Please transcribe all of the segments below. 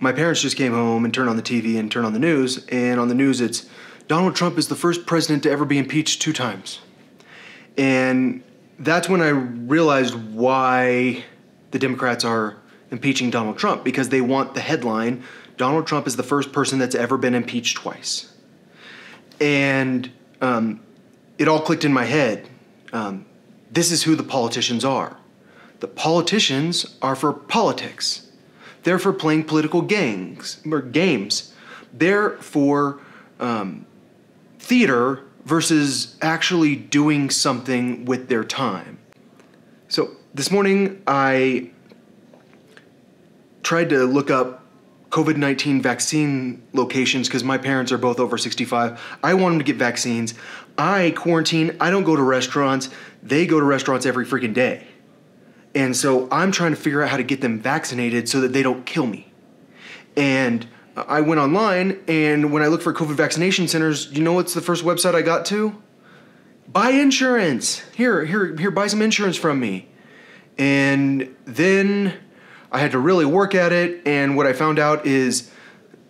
my parents just came home and turned on the TV and turned on the news, and on the news it's Donald Trump is the first president to ever be impeached two times. And that's when I realized why the Democrats are impeaching Donald Trump because they want the headline Donald Trump is the first person that's ever been impeached twice. And um, it all clicked in my head. Um, this is who the politicians are. The politicians are for politics. They're for playing political gangs or games. They're for um, theater versus actually doing something with their time. So this morning I tried to look up COVID 19 vaccine locations because my parents are both over 65. I want them to get vaccines. I quarantine, I don't go to restaurants. They go to restaurants every freaking day. And so I'm trying to figure out how to get them vaccinated so that they don't kill me. And I went online, and when I looked for COVID vaccination centers, you know what's the first website I got to? Buy insurance. Here, here, here, buy some insurance from me. And then I had to really work at it, and what I found out is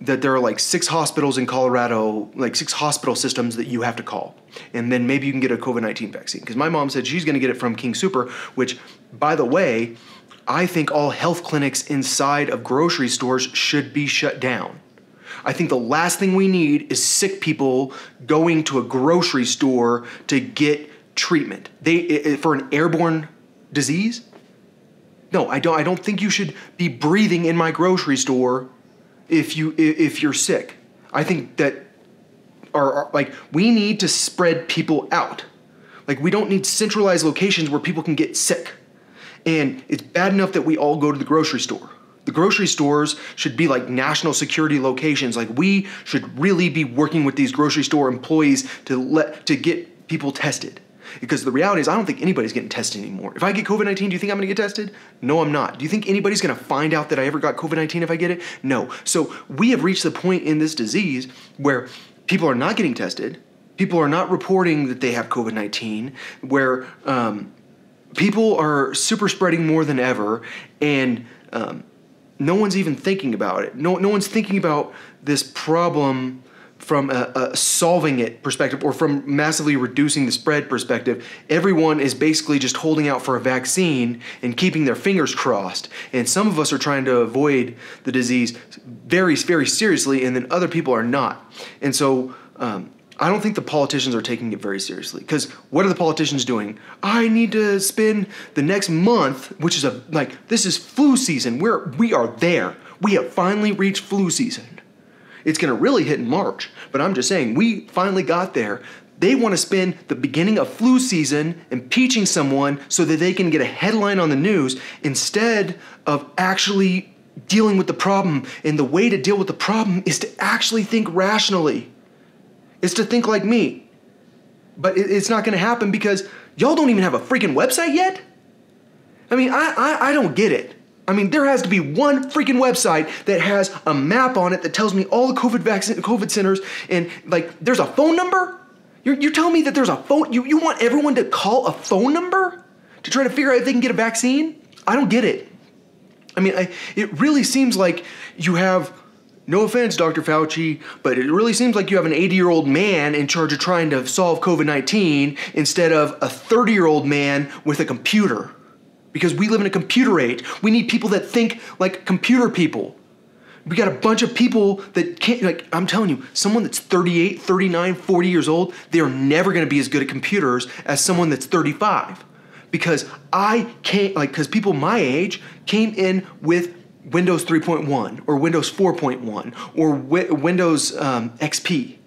that there are like six hospitals in Colorado, like six hospital systems that you have to call. And then maybe you can get a COVID 19 vaccine. Because my mom said she's gonna get it from King Soopers, which, by the way, I think all health clinics inside of grocery stores should be shut down. I think the last thing we need is sick people going to a grocery store to get treatment. They for an airborne disease? No, I don't I don't think you should be breathing in my grocery store if you if you're sick. I think that are like we need to spread people out. Like we don't need centralized locations where people can get sick. And it's bad enough that we all go to the grocery store. The grocery stores should be like national security locations. Like we should really be working with these grocery store employees to let to get people tested. Because the reality is, I don't think anybody's getting tested anymore. If I get COVID 19, do you think I'm gonna get tested? No, I'm not. Do you think anybody's gonna find out that I ever got COVID 19 if I get it? No. So we have reached the point in this disease where people are not getting tested, people are not reporting that they have COVID 19, where um, people are super spreading more than ever, and um, no one's even thinking about it. No, no one's thinking about this problem from a, a, solving it perspective or from massively reducing the spread perspective, everyone is basically just holding out for a vaccine and keeping their fingers crossed. And some of us are trying to avoid the disease very, very seriously, and then other people are not. And so, um, I don't think the politicians are taking it very seriously. Because what are the politicians doing? I need to spend the next month, which is a like this is flu season. We're we are there. We have finally reached flu season. It's going to really hit in March. But I'm just saying, we finally got there. They want to spend the beginning of flu season impeaching someone so that they can get a headline on the news instead of actually dealing with the problem. And the way to deal with the problem is to actually think rationally, is to think like me. But it's not going to happen because y'all don't even have a freaking website yet? I mean, I, I, I don't get it. I mean, there has to be one freaking website that has a map on it that tells me all the COVID vaccine, COVID centers, and like, there's a phone number. You're, you're telling me that there's a phone. You, you want everyone to call a phone number to try to figure out if they can get a vaccine? I don't get it. I mean, I, it really seems like you have. No offense, Dr. Fauci, but it really seems like you have an 80 year old man in charge of trying to solve COVID 19 instead of a 30 year old man with a computer because we live in a computer age. We need people that think like computer people. We got a bunch of people that can't, like, I'm telling you, someone that's 38, 39, 40 years old, they are never gonna be as good at computers as someone that's 35. Because I can't, like, because people my age came in with Windows 3.1 or Windows 4.1 or wi- Windows um, XP.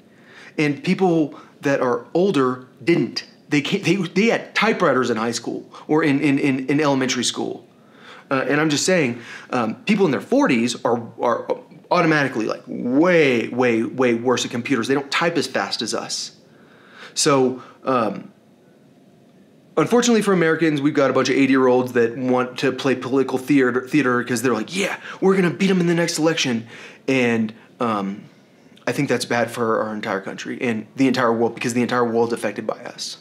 And people that are older didn't. They, they, they had typewriters in high school or in, in, in, in elementary school. Uh, and I'm just saying, um, people in their 40s are, are automatically like way, way, way worse at computers. They don't type as fast as us. So, um, unfortunately for Americans, we've got a bunch of 80 year olds that want to play political theater theater because they're like, yeah, we're going to beat them in the next election. And um, I think that's bad for our entire country and the entire world because the entire world's affected by us.